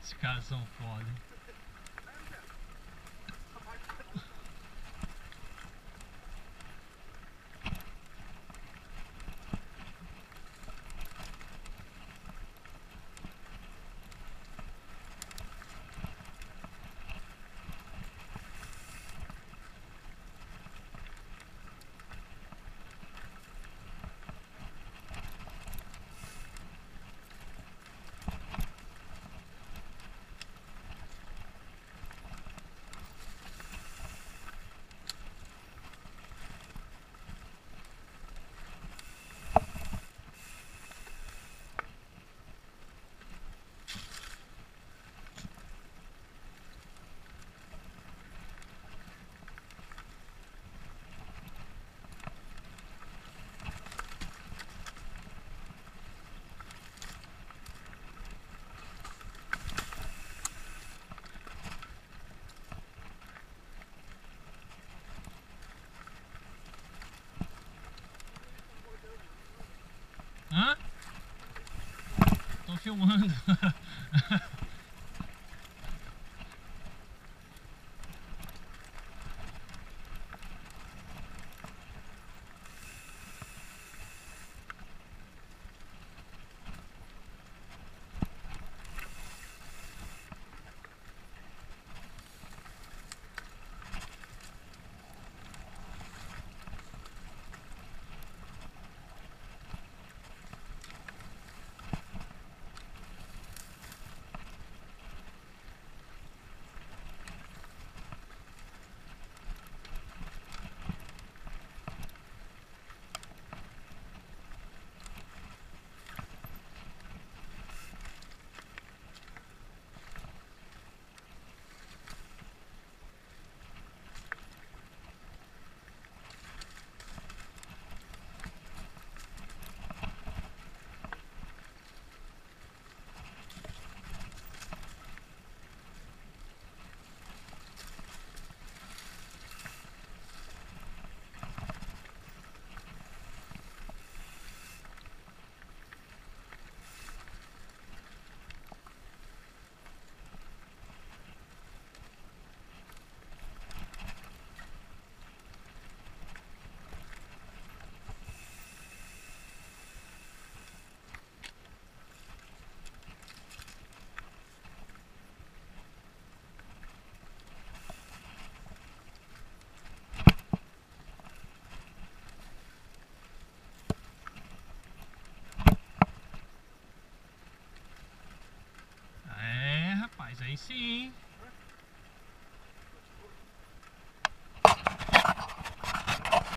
Esses caras são é foda. 今日もなんだ see